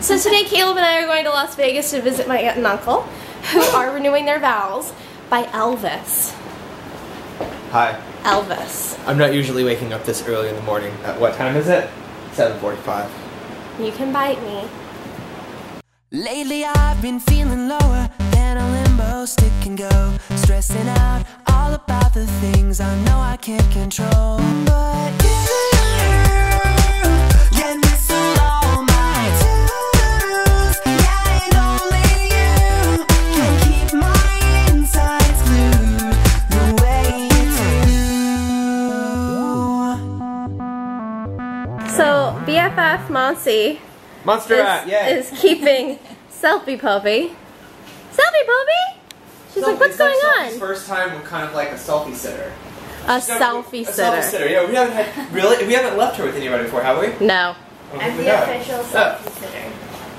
So today Kaleb and I are going to Las Vegas to visit my aunt and uncle, who are renewing their vows by Elvis. Hi. Elvis. I'm not usually waking up this early in the morning. At what time is it? 7:45. You can bite me. Lately I've been feeling lower than a limbo stick can go Stressing out all about the things I know I can't control BFF Monsi Monster Rat, is, yay! is keeping selfie puppy. Selfie puppy? She's like, what's going on? First time I'm kind of like a selfie sitter. A She's never- selfie a sitter. Selfie sitter. Yeah, we haven't had really. We haven't left her with anybody before, have we? No. I don't think we have. Oh. selfie sitter.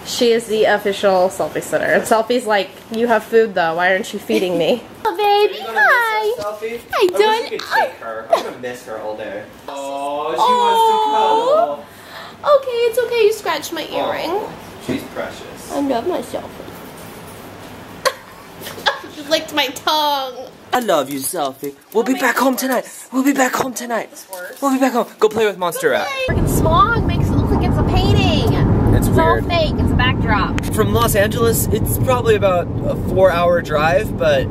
She is the official selfie sitter. And Selfie's like, you have food though, why aren't you feeding me? Oh baby, Are you gonna hi! miss our selfie? Hi, I wish you could oh. take her. I'm gonna miss her all day. Oh, she Aw. wants to cuddle. Okay, it's okay, you scratched my earring. Oh, she's precious. I love myself. she licked my tongue. I love you, Selfie. We'll be back home tonight. We'll be back home tonight. We'll be back home. Go play with Monster Rat. Freaking smog makes it look like it's a painting. It's It's all fake, it's a backdrop. From Los Angeles, it's probably about a four-hour drive, but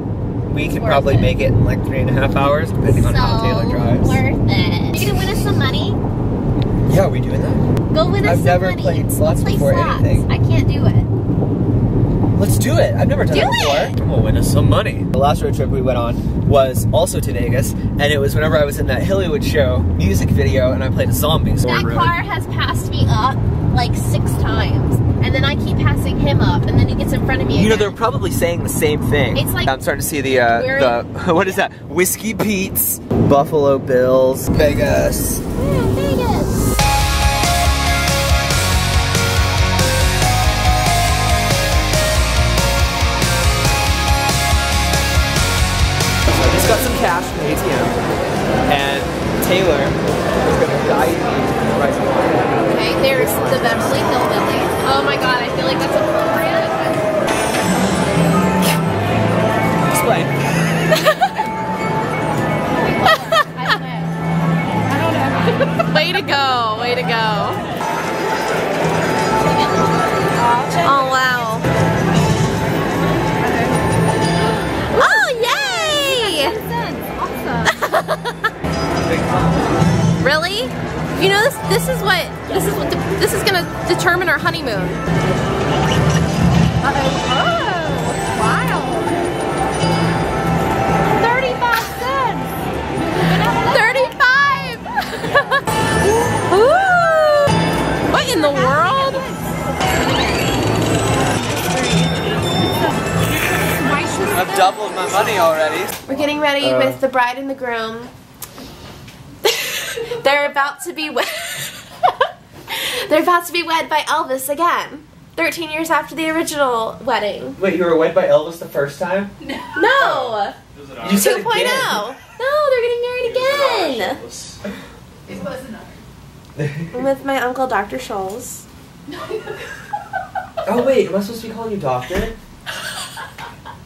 we can probably it. make it in like three and a half hours, depending on how Taylor drives. worth it. Are You gonna win us some money? Yeah, are we doing that? Go win us I've some never money. played slots play before slots. anything. I can't do it. Let's do it. I've never done Do it before. it. I'm gonna win us some money. The last road trip we went on was also to Vegas, and it was whenever I was in that Hollywood show music video, and I played a zombie. So That we're car has passed me up like six times, and then I keep passing him up, and then he gets in front of me. You know, they're probably saying the same thing. It's like- I'm starting to see the uh, We're the what is that? Whiskey Pete's, Buffalo Bills, Vegas. Yeah, Vegas. And Taylor is gonna guide me right. Okay, there's the Beverly Hillbillies. Oh my god, I feel like that's appropriate. You know this this is what this is what this is gonna determine our honeymoon. Uh-oh. Oh, wow. 35 cents. 35! Ooh. What in the world? I've doubled my money already. We're getting ready Uh. with the bride and the groom. They're about to be wed. They're about to be wed by Elvis again. 13 years after the original wedding. Wait, you were wed by Elvis the first time? No! You said 2.0. No, they're getting married again. It wasn't I'm with my uncle, Dr. Scholes. Oh wait, am I supposed to be calling you doctor?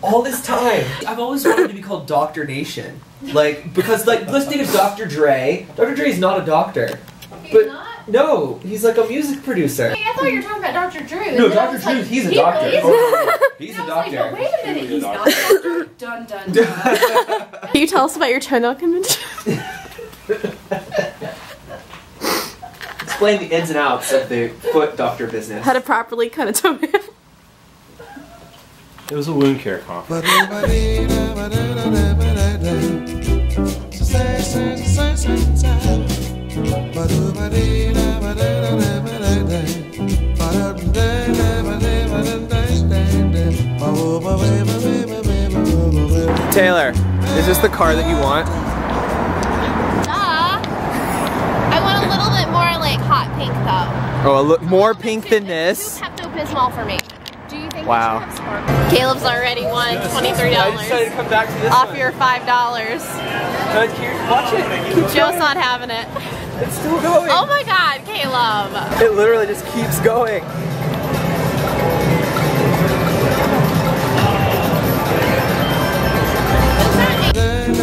All this time. I've always wanted to be called Doctor Nation. Like, because like, let's think of Dr. Dre. Dr. Dre is not a doctor. But not? no, he's like a music producer. Hey, I thought you were talking about Dr. Drew. No, Dr. was Drew, like, he's a he doctor. really Oh, He's And a I was like, doctor. but wait a minute, he's not a doctor. dun dun dun. Can you tell us about your toenail convention? Explain the ins and outs of the foot doctor business. How to properly cut a toenail. It was a wound care conference. Taylor, is this the car that you want? Duh. I want a little bit more like hot pink though. Oh, a look more pink than Do this. Pepto Bismol for me. Do you think wow. Kaleb's already won $23. I decided to come back to this Off one. your $5. Here, watch it. Keep Joe's going. not having it. It's still going. Oh my god, Kaleb. It literally just keeps going. That?